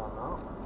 了能。